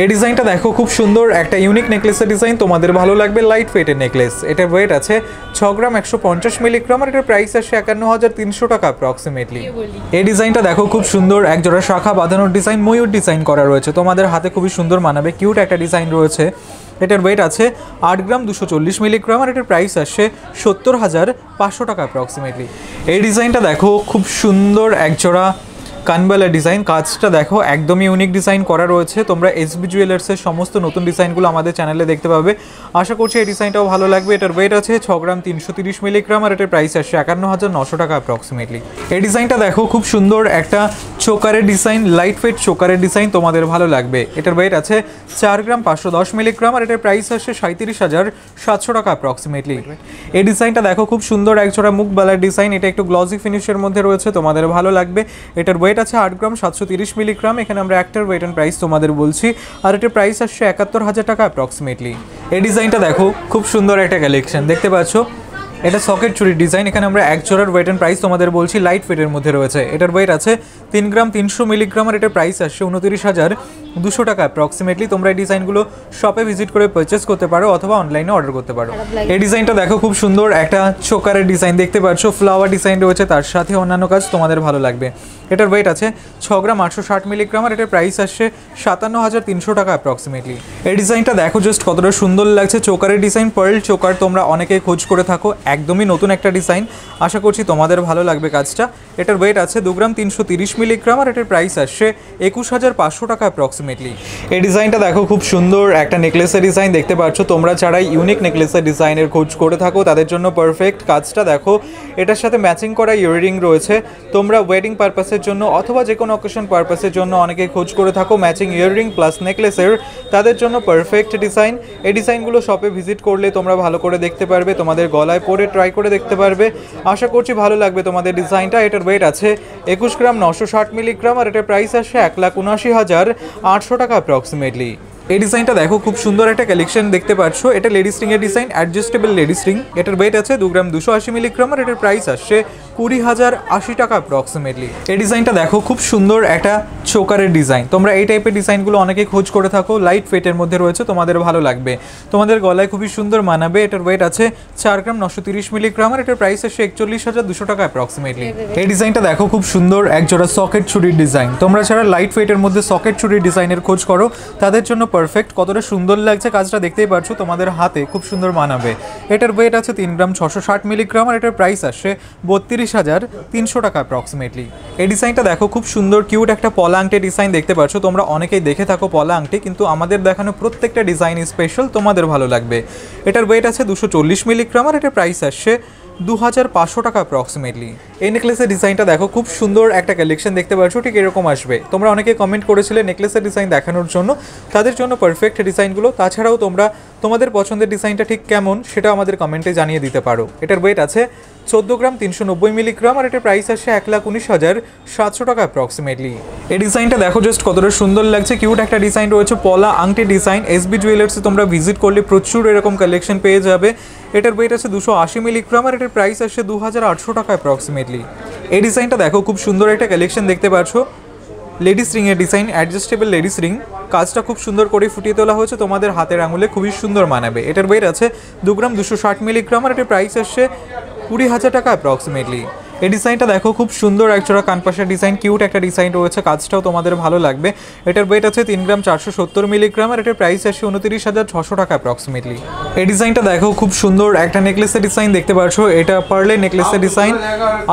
এই ডিজাইনটা দেখো খুব সুন্দর একটা ইউনিক নেকলেসের ডিজাইন। তোমাদের ভালো লাগবে লাইট ওয়েটের নেকলেস এটার ওয়েট আছে ছ গ্রাম একশো পঞ্চাশ মিলিগ্রাম আর এটার প্রাইস আসে একান্ন হাজার তিনশো টাকা অ্যাপ্রক্সিমেটলি এই ডিজাইনটা দেখো খুব সুন্দর এক জোড়া শাখা বাঁধানোর ডিজাইন ময়ূর ডিজাইন করা রয়েছে। তোমাদের হাতে খুবই সুন্দর মানাবে কিউট একটা ডিজাইন রয়েছে। এটার ওয়েট আছে আট গ্রাম দুশো চল্লিশ মিলিগ্রাম আর এটার প্রাইস আসছে সত্তর হাজার পাঁচশো টাকা অ্যাপ্রক্সিমেটলি এই ডিজাইনটা দেখো খুব সুন্দর একজোড়া কানবালা ডিজাইন কাজটা দেখো, একদমই ইউনিক ডিজাইন করা রয়েছে। তোমরা এসবি জুয়েলার্সের সমস্ত নতুন ডিজাইনগুলো আমাদের চ্যানেলে দেখতে পাবে। আশা করছি এই ডিজাইনটাও ভালো লাগবে। এটার ওয়েট আছে ছ গ্রাম তিনশো তিরিশ মিলিগ্রাম আর এটার প্রাইস আসছে একান্ন হাজার নশো টাকা অ্যাপ্রক্সিমেটলি এই ডিজাইনটা দেখো, খুব সুন্দর একটা চোকারের ডিজাইন লাইট ওয়েট চোকারের ডিজাইন তোমাদের ভালো লাগবে। এটার ওয়েট আছে চার গ্রাম পাঁচশো দশ মিলিগ্রাম আর এটার প্রাইস আসছে সাঁত্রিশ হাজার সাতশো টাকা অ্যাপ্রক্সিমেটলি এই ডিজাইনটা দেখো, খুব সুন্দর একজোড়া মুখ বালার ডিজাইন এটা একটু গ্লসি ফিনিশের মধ্যে রয়েছে, তোমাদের ভালো লাগবে। এটার ওয়েট আছে আট গ্রাম, সাতশো তিরিশ মিলিগ্রাম। এখানে আমরা একটার ওয়েট অ্যান্ড প্রাইস তোমাদের বলছি। আর এটার প্রাইস আসছে একাত্তর হাজার টাকা অ্যাপ্রক্সিমেটলি এই ডিজাইনটা দেখো, খুব সুন্দর একটা কালেকশন দেখতে পাচ্ছ? এটা সকেট চুরির ডিজাইন এখানে আমরা এক জোড়ার ওয়েট অ্যান্ড প্রাইস তোমাদের বলছি লাইট ওয়েটের মধ্যে রয়েছে। এটার ওয়েট আছে তিন গ্রাম, তিনশো মিলিগ্রাম। আর এটার প্রাইস আসছে উনতিরিশ হাজার দুশো টাকা অ্যাপ্রক্সিমেটলি তোমরা এই ডিজাইনগুলো শপে ভিজিট করে পারচেস করতে পারো অথবা অনলাইনে অর্ডার করতে পারো। এই ডিজাইনটা দেখো খুব সুন্দর একটা চোকারের ডিজাইন দেখতে পাচ্ছ ফ্লাওয়ার ডিজাইন রয়েছে তার সাথে অন্যান্য কাজ তোমাদের ভালো লাগবে। এটার ওয়েট আছে ছ গ্রাম আটশো ষাট মিলিগ্রাম আর এটার প্রাইস আসছে সাতান্ন হাজার তিনশো টাকা অ্যাপ্রক্সিমেটলি এই ডিজাইনটা দেখো জাস্ট কতটা সুন্দর লাগছে চোকারের ডিজাইন পার্ল চোকার তোমরা অনেকেই খোঁজ করে থাকো একদমই নতুন একটা ডিজাইন আশা করছি তোমাদের ভালো লাগবে কাজটা। এটার ওয়েট আছে দু গ্রাম তিনশো তিরিশ মিলিগ্রাম আর এটার প্রাইস আসছে একুশ হাজার পাঁচশো টাকা অ্যাপ্রক্সিমেটলি এই ডিজাইনটা দেখো খুব সুন্দর, একটা নেকলেসের ডিজাইন দেখতে পাচ্ছ। তোমরা যারা ইউনিক নেকলেসের ডিজাইনের খোঁজ করে থাকো, তাদের জন্য পারফেক্ট কাজটা দেখো, এটার সাথে ম্যাচিং করা ইয়াররিং রয়েছে। তোমরা ওয়েডিং পারপাসের জন্য অথবা যে কোনো অকেশন পারপাসের জন্য অনেকে খোঁজ করে থাকো ম্যাচিং ইয়াররিং প্লাস নেকলেসের তাদের জন্য পারফেক্ট ডিজাইন এই ডিজাইনগুলো শপে ভিজিট করলে তোমরা ভালো করে দেখতে পারবে, তোমাদের গলায় পরে ট্রাই করে দেখতে পারবে। আশা করছি ভালো লাগবে তোমাদের ডিজাইনটা, এটার ওয়েট আছে একুশ গ্রাম নশো ষাট মিলিগ্রাম আর এটার প্রাইস আসে এক লাখ উনআশি হাজার। আটশো টাকা অ্যাপ্রক্সিমেটলি এই ডিজাইনটা দেখো, খুব সুন্দর একটা কালেকশন দেখতে পাচ্ছ। এটা লেডিস্ট্রিং এর ডিজাইন অ্যাডজাস্টেবল লেডিস রিং এটার ওয়েট আছে দু গ্রাম দুশো আশি মিলিগ্রাম আর এটার প্রাইস আসছে কুড়ি হাজার আশি টাকা অ্যাপ্রক্সিমেটলি এই ডিজাইনটা দেখো, খুব সুন্দর একটা চোকারের ডিজাইন। তোমরা এই টাইপের ডিজাইনগুলো অনেকেই খোঁজ করে থাকো লাইট ওয়েটের মধ্যে রয়েছে, তোমাদের ভালো লাগবে। তোমাদের গলায় খুবই সুন্দর মানাবে, এটার ওয়েট আছে চার গ্রাম নশো তিরিশ মিলিগ্রাম আর এটার প্রাইস আসছে একচল্লিশ হাজার দুশো টাকা অ্যাপ্রক্সিমেটলি এই ডিজাইনটা দেখো, খুব সুন্দর এক জোড়া সকেট চুরির ডিজাইন। তোমরা যারা লাইট ওয়েটের মধ্যে সকেট চুরির ডিজাইনের খোঁজ করো, তাদের জন্য পারফেক্ট কতটা সুন্দর লাগছে কাজটা দেখতেই পারছ, তোমাদের হাতে খুব সুন্দর মানাবে। এটার ওয়েট আছে তিন গ্রাম ছশো ষাট মিলিগ্রাম আর এটার প্রাইস আসছে বত্রিশ হাজার তিনশো টাকা অ্যাপ্রক্সিমেটলি এই ডিজাইনটা দেখো, খুব সুন্দর কিউট একটা পলা আংটি ডিজাইন দেখতে পাচ্ছ। তোমরা অনেকেই দেখে থাকো পলা আংটি, কিন্তু আমাদের দেখানো প্রত্যেকটা ডিজাইন স্পেশাল তোমাদের ভালো লাগবে। এটার ওয়েট আছে দুশো চল্লিশ মিলিগ্রাম আর এটার প্রাইস আসছে দু হাজার পাঁচশো টাকা অ্যাপ্রক্সিমেটলি এই নেকলেসের ডিজাইনটা দেখো, খুব সুন্দর একটা কালেকশন দেখতে পাচ্ছ, ঠিক এরকম আসবে। তোমরা অনেকে কমেন্ট করেছিলে নেকলেসের ডিজাইন দেখানোর জন্য, তাদের জন্য পারফেক্ট ডিজাইনগুলো তাছাড়াও তোমরা, তোমাদের পছন্দের ডিজাইনটা ঠিক কেমন, সেটা আমাদের কমেন্টে জানিয়ে দিতে পারো। এটার ওয়েট আছে চোদ্দ গ্রাম, তিনশো নব্বই মিলিগ্রাম আর এটার প্রাইস আসে এক লাখ উনিশ হাজার সাতশো টাকা অ্যাপ্রক্সিমেটলি এই ডিজাইনটা দেখো জাস্ট কতটা সুন্দর লাগছে কিউট একটা ডিজাইন রয়েছে, পলা আংটি ডিজাইন এসবি জুয়েলার্সে তোমরা ভিজিট করলে প্রচুর এরকম কালেকশন পেয়ে যাবে। এটার ওয়েট আছে দুশো আশি মিলিগ্রাম আর এটার প্রাইস আসছে দু হাজার আটশো টাকা অ্যাপ্রক্সিমেটলি এই ডিজাইনটা দেখো, খুব সুন্দর একটা কালেকশন দেখতে পাচ্ছ। লেডিস রিংয়ের ডিজাইন অ্যাডজাস্টেবল লেডিস রিং কাজটা খুব সুন্দর করে ফুটিয়ে তোলা হয়েছে, তোমাদের হাতের আঙুলে খুবই সুন্দর মানাবে। এটার ওয়েট আছে দু গ্রাম দুশো ষাট মিলিগ্রাম আর এটার প্রাইস আসছে কুড়ি হাজার টাকা অ্যাপ্রক্সিমেটলি এই ডিজাইনটা দেখো, খুব সুন্দর একজোড়া কানপাশের ডিজাইন, কিউট একটা ডিজাইন রয়েছে, কাজটাও তোমাদের ভালো লাগবে। এটার ওয়েট আছে তিন গ্রাম চারশো সত্তর মিলিগ্রাম আর এটার প্রাইস আসে উনত্রিশ হাজার ছশো টাকা অ্যাপ্রক্সিমেটলি এই ডিজাইনটা দেখো, খুব সুন্দর একটা নেকলেসের ডিজাইন দেখতে পাচ্ছ। এটা পার্লে নেকলেসের ডিজাইন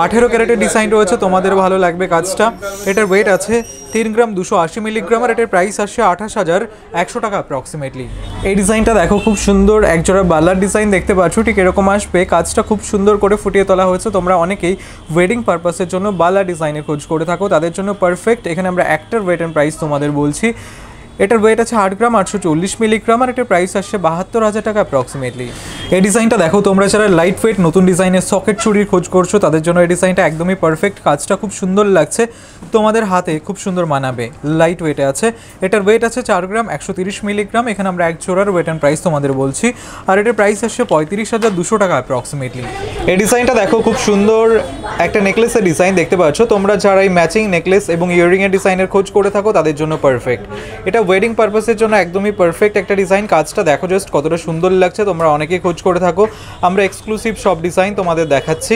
আঠেরো ক্যারেটের ডিজাইন রয়েছে, তোমাদের ভালো লাগবে কাজটা। এটার ওয়েট আছে তিন গ্রাম দুশো আশি মিলিগ্রাম আর এটার প্রাইস আসছে আঠাশ হাজার একশো টাকা অ্যাপ্রক্সিমেটলি এই ডিজাইনটা দেখো, খুব সুন্দর একজোড়া বালার ডিজাইন দেখতে পাচ্ছ, ঠিক এরকম আসবে। কাজটা খুব সুন্দর করে ফুটিয়ে তোলা হয়েছে, তোমরা অনেকেই ওয়েডিং পারপাসের জন্য বালা ডিজাইনের খোঁজ করে থাকো। তাদের জন্য পারফেক্ট এখানে আমরা একটার ওয়েট অ্যান্ড প্রাইস তোমাদের বলছি। এটার ওয়েট আছে আট গ্রাম, আটশো চল্লিশ মিলিগ্রাম আর এটার প্রাইস আসছে বাহাত্তর হাজার টাকা অ্যাপ্রক্সিমেটলি এই ডিজাইনটা দেখো, তোমরা যারা লাইট ওয়েট নতুন ডিজাইনের সকেট চুরির খোঁজ করছ, তাদের জন্য এই ডিজাইনটা একদমই পারফেক্ট কাজটা খুব সুন্দর লাগছে। তোমাদের হাতে খুব সুন্দর মানাবে। লাইট ওয়েটে আছে। এটার ওয়েট আছে চার গ্রাম, একশো তিরিশ মিলিগ্রাম এখানে আমরা এক জোড়ার ওয়েট অ্যান্ড প্রাইস তোমাদের বলছি। আর এটার প্রাইস আসছে পঁয়ত্রিশ হাজার দুশো টাকা অ্যাপ্রক্সিমেটলি এই ডিজাইনটা দেখো, খুব সুন্দর একটা নেকলেসের ডিজাইন দেখতে পাচ্ছ। তোমরা যারা এই ম্যাচিং নেকলেস এবং ইয়াররিংয়ের ডিজাইনের খোঁজ করে থাকো, তাদের জন্য পারফেক্ট এটা ওয়েডিং পারপাসের জন্য একদমই পারফেক্ট একটা ডিজাইন কাজটা দেখো জাস্ট কতটা সুন্দর লাগছে, তোমরা অনেকেই খোঁজ করে থাকো। আমরা এক্সক্লুসিভ সব ডিজাইন তোমাদের দেখাচ্ছি।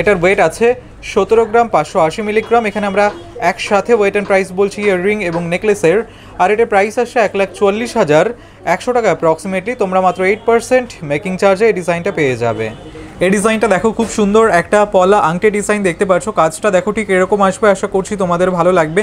এটার ওয়েট আছে সতেরো গ্রাম পাঁচশো আশি মিলিগ্রাম এখানে আমরা একসাথে ওয়েট অ্যান্ড প্রাইস বলছি ইয়াররিং এবং নেকলেসের আর এটার প্রাইস আসছে এক লাখ চুয়াল্লিশ হাজার একশো টাকা অ্যাপ্রক্সিমেটলি তোমরা মাত্র এইট পার্সেন্ট মেকিং চার্জে এই ডিজাইনটা পেয়ে যাবে। এই ডিজাইনটা দেখো খুব সুন্দর, একটা পলা আংটে ডিজাইন দেখতে পাচ্ছ। কাজটা দেখো ঠিক এরকম আসবে, আশা করছি তোমাদের ভালো লাগবে।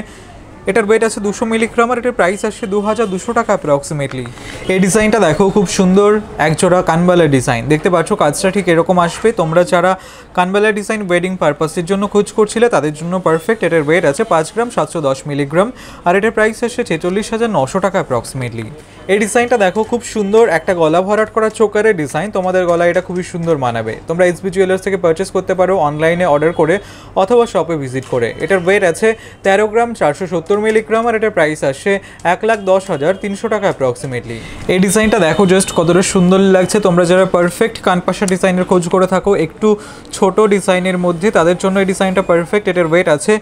এটার ওয়েট আছে দুশো মিলিগ্রাম আর এটার প্রাইস আসছে দু হাজার দুশো টাকা অ্যাপ্রক্সিমেটলি এই ডিজাইনটা দেখো খুব সুন্দর, একজোড়া কানবালার ডিজাইন। দেখতে পাচ্ছ কাজটা ঠিক এরকম আসবে। তোমরা যারা কানবালার ডিজাইন ওয়েডিং পারপাসের জন্য খোঁজ করছিলে, তাদের জন্য পারফেক্ট। এটার ওয়েট আছে পাঁচ গ্রাম, সাতশো দশ মিলিগ্রাম। আর এটার প্রাইস আসছে ছেচল্লিশ হাজার নশো টাকা অ্যাপ্রক্সিমেটলি এই ডিজাইনটা দেখো, খুব সুন্দর একটা গলা ভরাট করা চোকারের ডিজাইন। তোমাদের গলায় এটা খুবই সুন্দর মানাবে। তোমরা এসবি জুয়েলার্স থেকে পারচেস করতে পারো অনলাইনে অর্ডার করে অথবা শপে ভিজিট করে। এটার ওয়েট আছে তেরো গ্রাম, চারশো সত্তর মিলিগ্রাম আর এটার প্রাইস আসছে এক লাখ দশ হাজার তিনশো টাকা অ্যাপ্রক্সিমেটলি এই ডিজাইনটা দেখো জাস্ট কতটা সুন্দর লাগছে। তোমরা যারা পারফেক্ট কানপাশা ডিজাইনের খোঁজ করে থাকো, একটু ছোট ডিজাইনের মধ্যে তাদের জন্য এই ডিজাইনটা পারফেক্ট এটার ওয়েট আছে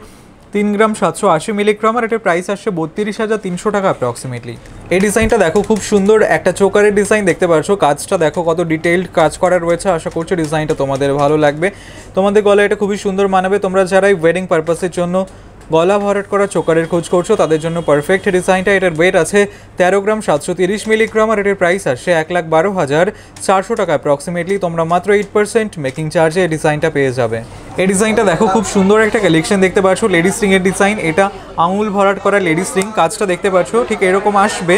তিন গ্রাম সাতশো আশি মিলিগ্রাম আর এটার প্রাইস আসছে বত্রিশ হাজার তিনশো টাকা অ্যাপ্রক্সিমেটলি এই ডিজাইনটা দেখো খুব সুন্দর, একটা চোকারের ডিজাইন দেখতে পাচ্ছ। কাজটা দেখো কত ডিটেইলড কাজ করা রয়েছে। আশা করছি ডিজাইনটা তোমাদের ভালো লাগবে। তোমাদের গলায় এটা খুবই সুন্দর মানাবে। তোমরা যারা এই ওয়েডিং পারপাসের জন্য গলা ভরাট করা চোকারের খোঁজ করছ, তাদের জন্য পারফেক্ট ডিজাইনটা এটার ওয়েট আছে তেরো গ্রাম সাতশো তিরিশ মিলিগ্রাম আর এটার প্রাইস আসছে এক লাখ বারো হাজার চারশো টাকা অ্যাপ্রক্সিমেটলি তোমরা মাত্র এইট পার্সেন্ট মেকিং চার্জে এই ডিজাইনটা পেয়ে যাবে। এই ডিজাইনটা দেখো, খুব সুন্দর একটা কালেকশন দেখতে পাচ্ছ লেডিস রিংয়ের ডিজাইন এটা আঙুল ভরাট করা লেডিস রিং কাজটা দেখতে পাচ্ছ, ঠিক এরকম আসবে।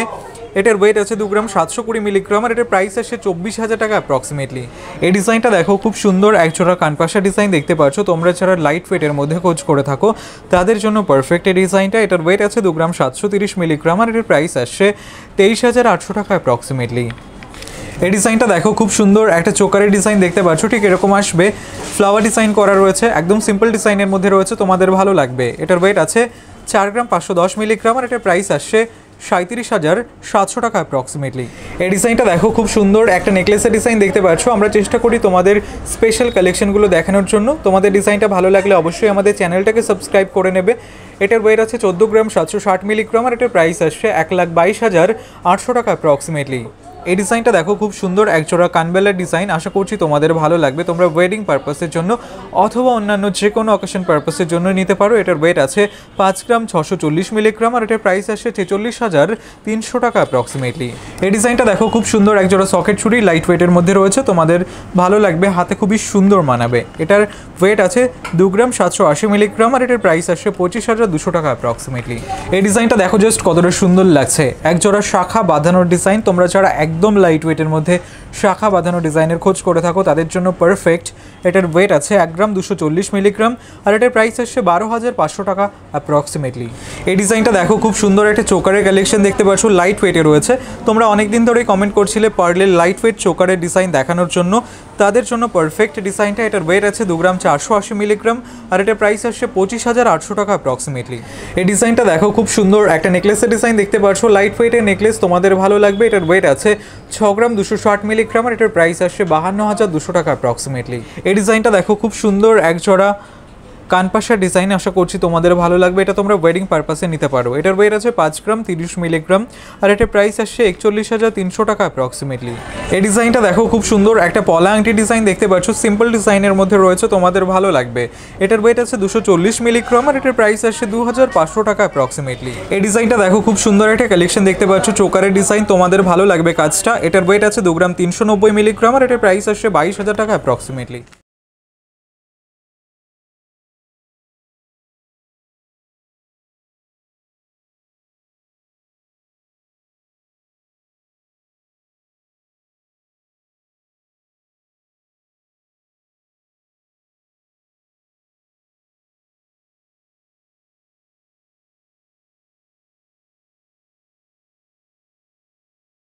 এটার ওয়েট আছে দু গ্রাম সাতশো কুড়ি মিলিগ্রাম আর এটার প্রাইস আসছে চব্বিশ হাজার টাকা অ্যাপ্রক্সিমেটলি এই ডিজাইনটা দেখো, খুব সুন্দর একজোড়া কানপাশা ডিজাইন দেখতে পাচ্ছ। তোমরা যারা লাইট ওয়েটের মধ্যে খোঁজ করে থাকো, তাদের জন্য পারফেক্ট এই ডিজাইনটা এটার ওয়েট আছে দু গ্রাম সাতশো তিরিশ মিলিগ্রাম আর এটার প্রাইস আসছে তেইশ হাজার আটশো টাকা অ্যাপ্রক্সিমেটলি এই ডিজাইনটা দেখো, খুব সুন্দর একটা চোকারের ডিজাইন দেখতে পাচ্ছ। ঠিক এরকম আসবে। ফ্লাওয়ার ডিজাইন করা রয়েছে, একদম সিম্পল ডিজাইনের মধ্যে রয়েছে, তোমাদের ভালো লাগবে। এটার ওয়েট আছে চার গ্রাম পাঁচশো দশ মিলিগ্রাম আর এটার প্রাইস আসছে সাঁত্রিশ হাজার সাতশো টাকা অ্যাপ্রক্সিমেটলি এই ডিজাইনটা দেখো খুব সুন্দর, একটা নেকলেসের ডিজাইন দেখতে পাচ্ছ। আমরা চেষ্টা করি তোমাদের স্পেশাল কালেকশনগুলো দেখানোর জন্য। তোমাদের ডিজাইনটা ভালো লাগলে অবশ্যই আমাদের চ্যানেলটাকে সাবস্ক্রাইব করে নেবে। এটার ওয়েট আছে চোদ্দ গ্রাম, সাতশো ষাট মিলিগ্রাম আর এটার প্রাইস আসছে এক লাখ বাইশ হাজার আটশো টাকা অ্যাপ্রক্সিমেটলি এই ডিজাইনটা দেখো খুব সুন্দর একজোড়া কানবেলার ডিজাইন। আশা করছি তোমাদের ভালো লাগবে। তোমরা ওয়েডিং পারপাসের জন্য অথবা অন্যান্য যে কোনো অকেশন পারপাসের জন্য নিতে পারো। এটার ওয়েট আছে পাঁচ গ্রাম ছশো চল্লিশ মিলিগ্রাম আর এটার প্রাইস আসছে ছেচল্লিশ হাজার তিনশো টাকা অ্যাপ্রক্সিমেটলি এই ডিজাইনটা দেখো খুব সুন্দর একজোড়া সকেট ছুরি লাইট ওয়েটের মধ্যে রয়েছে। তোমাদের ভালো লাগবে, হাতে খুবই সুন্দর মানাবে। এটার ওয়েট আছে দু গ্রাম সাতশো আশি মিলিগ্রাম আর এটার প্রাইস আসছে পঁচিশ হাজার দুশো টাকা অ্যাপ্রক্সিমেটলি এই ডিজাইনটা দেখো জাস্ট কতটা সুন্দর লাগছে। একজোড়া শাখা বাঁধানোর ডিজাইন তোমরা যারা একদম লাইট ওয়েটের মধ্যে শাখা বাঁধানো ডিজাইনের খোঁজ করে থাকো, তাদের জন্য পারফেক্ট এটার ওয়েট আছে এক গ্রাম দুশো চল্লিশ মিলিগ্রাম আর এটার প্রাইস আসছে বারো হাজার পাঁচশো টাকা অ্যাপ্রক্সিমেটলি এই ডিজাইনটা দেখো, খুব সুন্দর একটা চোকারের কালেকশন দেখতে পাচ্ছ লাইট ওয়েটে রয়েছে। তোমরা অনেক দিন ধরেই কমেন্ট করছিলে পার্লের লাইট ওয়েট চোকারের ডিজাইন দেখানোর জন্য। তাদের জন্য পারফেক্ট ডিজাইনটা এটার ওয়েট আছে দু গ্রাম চারশো আশি মিলিগ্রাম আর এটার প্রাইস আসছে পঁচিশ হাজার আটশো টাকা অ্যাপ্রক্সিমেটলি এই ডিজাইনটা দেখো, খুব সুন্দর একটা নেকলেসের ডিজাইন দেখতে পাচ্ছ। লাইট ওয়েটের নেকলেস তোমাদের ভালো লাগবে, এটার ওয়েট আছে ছ গ্রাম দুশো ষাট মিলিগ্রাম আর এটার প্রাইস আসছে বাহান্ন হাজার দুশো টাকা অ্যাপ্রক্সিমেটলি এই ডিজাইনটা দেখো, খুব সুন্দর, একজোড়া কানপাশা ডিজাইন আশা করছি তোমাদের ভালো লাগবে। এটা তোমরা ওয়েডিং পারপাসে নিতে পারো। এটার ওয়েট আছে পাঁচ গ্রাম, তিরিশ মিলিগ্রাম আর এটার প্রাইস আসছে একচল্লিশ হাজার তিনশো টাকা অ্যাপ্রক্সিমেটলি এই ডিজাইনটা দেখো খুব সুন্দর। একটা পলা আংটি ডিজাইন দেখতে পাচ্ছ। সিম্পল ডিজাইনের মধ্যে রয়েছে, তোমাদের ভালো লাগবে। এটার ওয়েট আছে দুশো চল্লিশ মিলিগ্রাম আর এটার প্রাইস আসছে দু হাজার পাঁচশো টাকা অ্যাপ্রক্সিমেটলি এই ডিজাইনটা দেখো খুব সুন্দর একটা কালেকশন দেখতে পাচ্ছ। চোকারের ডিজাইন, তোমাদের ভালো লাগবে কাজটা। এটার ওয়েট আছে দু গ্রাম তিনশো নব্বই মিলিগ্রাম আর এটার প্রাইস আসছে বাইশ হাজার টাকা অ্যাপ্রক্সিমেটলি